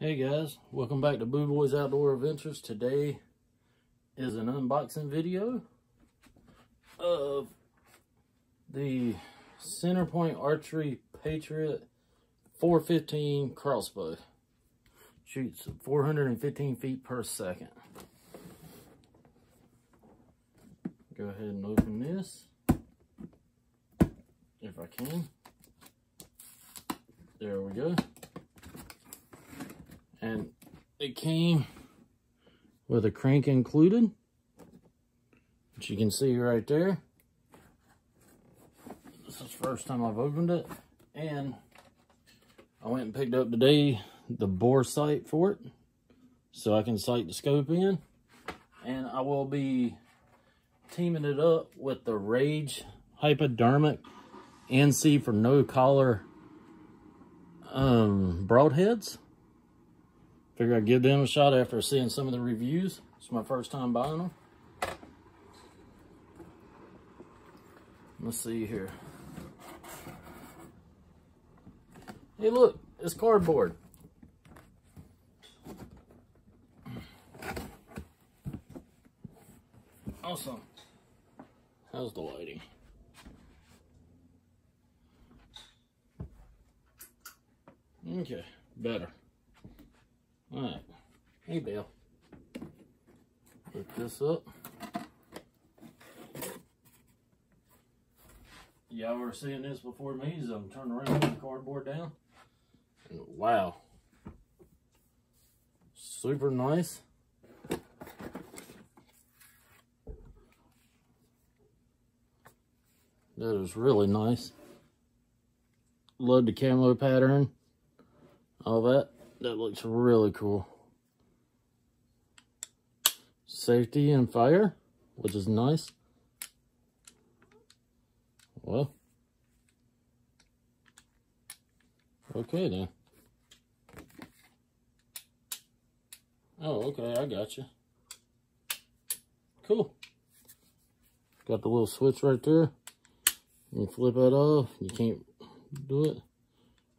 Hey guys, welcome back to Bucky's Outdoor Adventures. Today is an unboxing video of the Centerpoint Archery Patriot 415 crossbow. Shoots 415 feet per second. Go ahead and open this if I can. There we go and it came with a crank included which you can see right there. This is the first time I've opened it. And I went and picked up today the bore sight for it so I can sight the scope in. And I will be teaming it up with the Rage Hypodermic NC for no collar um, broadheads Figure I'd give them a shot after seeing some of the reviews. It's my first time buying them. Let's see here. Hey, look, it's cardboard. Awesome. How's the lighting? Okay, better. All right. Hey, Bill. Put this up. Y'all were seeing this before me, so I'm turning around the cardboard down. And wow. Super nice. That is really nice. Love the camo pattern. All that. That looks really cool. Safety and fire, which is nice. Well. Okay then. Oh, okay, I got you. Cool. Got the little switch right there. You flip it off. You can't do it.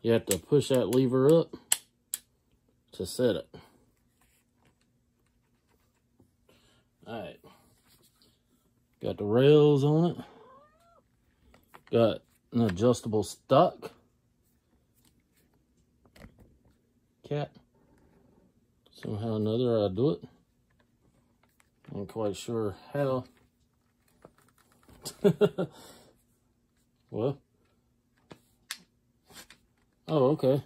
You have to push that lever up to set it. Alright. Got the rails on it. Got an adjustable stock. Cat. Somehow or another I do it. I'm quite sure how. well. Oh, okay.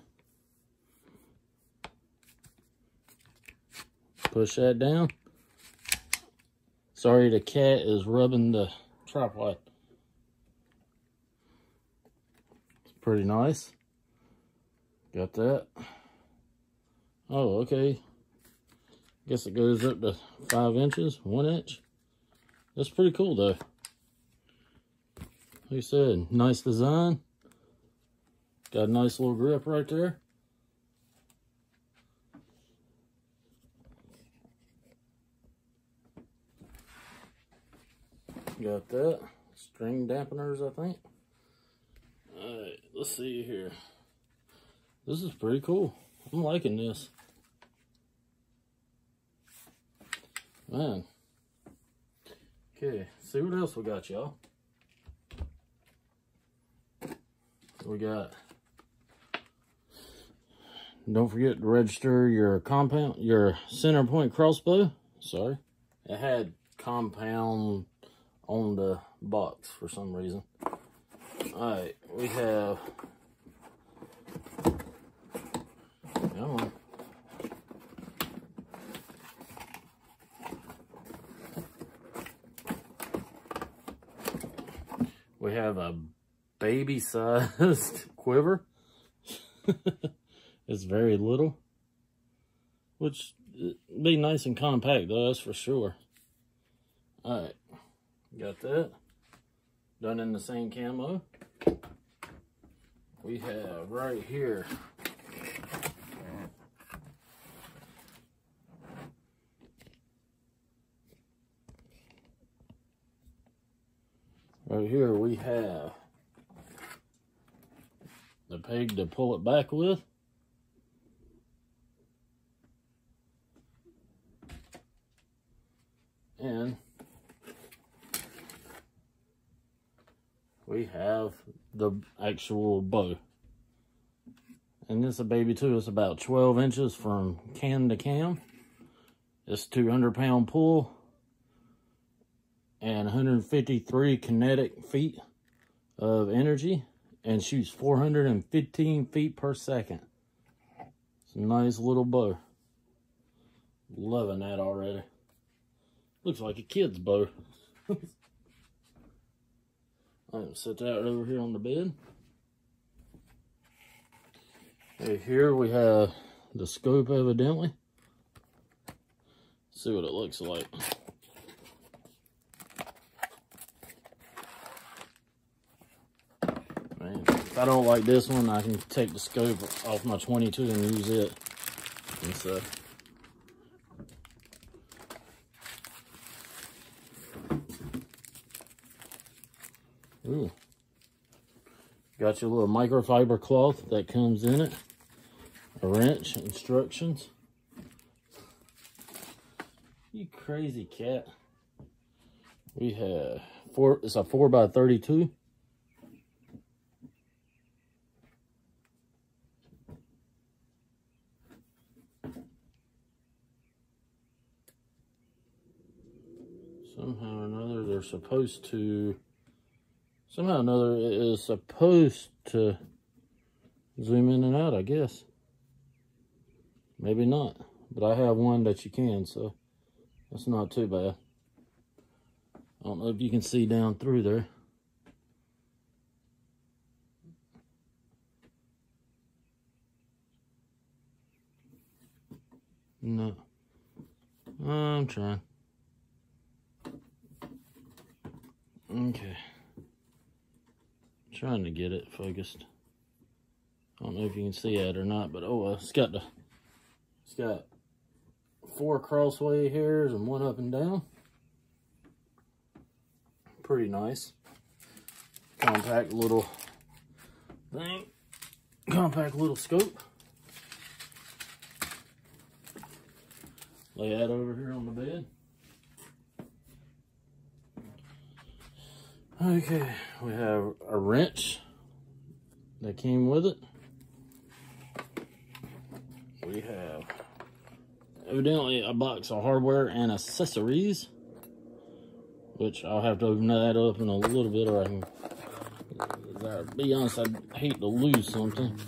Push that down. Sorry, the cat is rubbing the tripod. It's pretty nice. Got that. Oh, okay. Guess it goes up to five inches, one inch. That's pretty cool though. Like I said, nice design. Got a nice little grip right there. Got that. String dampeners, I think. Alright, let's see here. This is pretty cool. I'm liking this. Man. Okay, see what else we got, y'all. We got don't forget to register your compound your center point crossbow sorry it had compound on the box for some reason. All right, we have. Come on. We have a baby-sized quiver. it's very little, which uh, be nice and compact though, that's for sure. All right. Got that. Done in the same camo. We have right here Right here we have the peg to pull it back with. We have the actual bow. And this is a baby too. It's about 12 inches from cam to cam. It's 200 pound pull and 153 kinetic feet of energy and shoots 415 feet per second. It's a nice little bow. Loving that already. Looks like a kid's bow. Set that over here on the bed. Okay, here we have the scope evidently. see what it looks like. Man, if I don't like this one, I can take the scope off my 22 and use it and. Ooh. Got your little microfiber cloth that comes in it. A wrench, instructions. You crazy cat. We have four, it's a four by 32. Somehow or another, they're supposed to somehow or another it is supposed to zoom in and out, I guess. Maybe not, but I have one that you can, so that's not too bad. I don't know if you can see down through there. No. I'm trying. Okay trying to get it focused. I don't know if you can see that or not, but oh, uh, it's got the, it's got four crossway hairs and one up and down. Pretty nice. Compact little thing. Compact little scope. Lay that over here on the bed. Okay, we have a wrench that came with it. We have evidently a box of hardware and accessories, which I'll have to open that up in a little bit or I can, be honest, I'd hate to lose something.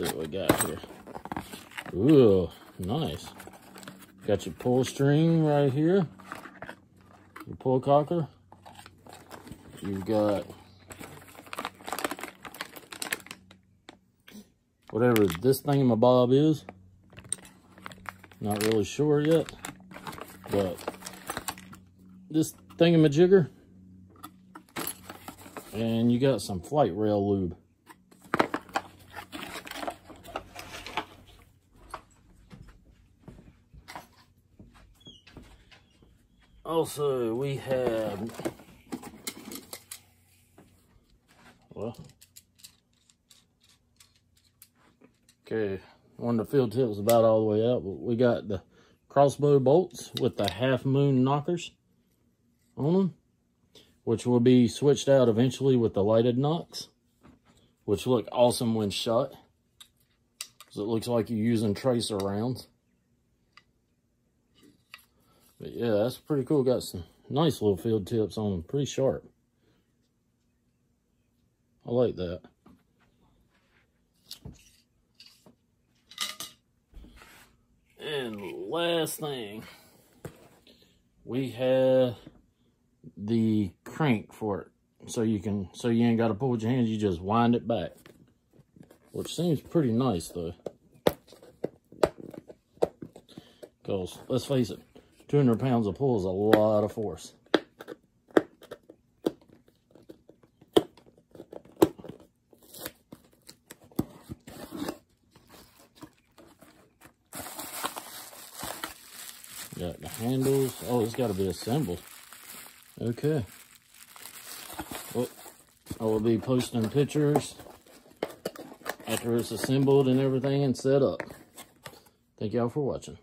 See what we got here. Ooh, nice. Got your pull string right here. Your pull cocker. You've got whatever this thing in my bob is. Not really sure yet. But this thingamajigger. And you got some flight rail lube. Also we have well okay one of the field tips about all the way up we got the crossbow bolts with the half moon knockers on them which will be switched out eventually with the lighted nocks which look awesome when shot because it looks like you're using tracer rounds but yeah, that's pretty cool. Got some nice little field tips on them. Pretty sharp. I like that. And last thing, we have the crank for it. So you can, so you ain't got to pull with your hands, you just wind it back. Which seems pretty nice though. Because, let's face it, 200 pounds of pull is a lot of force. Got the handles. Oh, it's got to be assembled. Okay. Well, I will be posting pictures after it's assembled and everything and set up. Thank y'all for watching.